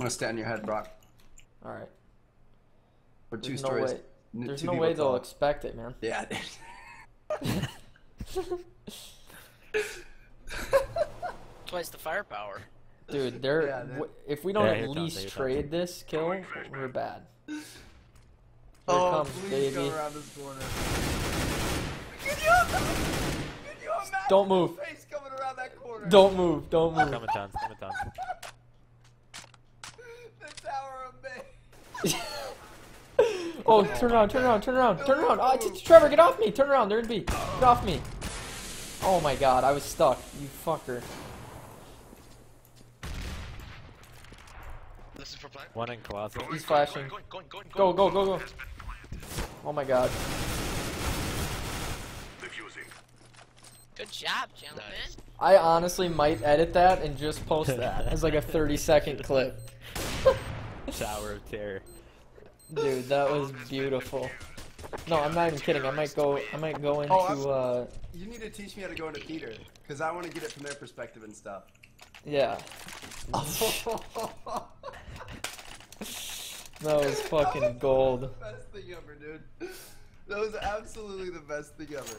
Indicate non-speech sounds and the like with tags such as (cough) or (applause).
gonna stay on your head, Brock. All right. For two There's no stories. way. There's no way they'll expect it, man. Yeah. (laughs) Twice the firepower. Dude, they're Yeah, they're- if we don't Yeah, at here it comes, least here it comes. trade this kill, we're bad. Here oh, comes, please baby. go around this corner. Can you, can you Don't move. face coming around that corner? Don't move. Don't move. Coming tons, coming tons. the Tower of May. (laughs) Oh, turn around, turn around, turn around, turn around. Oh, t- t- Trevor, get off me. Turn around. They're in B. Get off me. Oh my god, I was stuck. You fucker. This is for plan. One in closet. He's flashing. Going, going, going, Go, going, go, go, go. Oh my god. Good job, gentlemen. I honestly might edit that and just post that as like a 30 second clip. Tower of terror. Dude, that was beautiful. No, I'm not even kidding. I might go. I might go into. Oh, uh, You need to teach me how to go into theater, because I want to get it from their perspective and stuff. yeah. (laughs) That was fucking gold. That was the Best thing ever, dude. That was absolutely the best thing ever.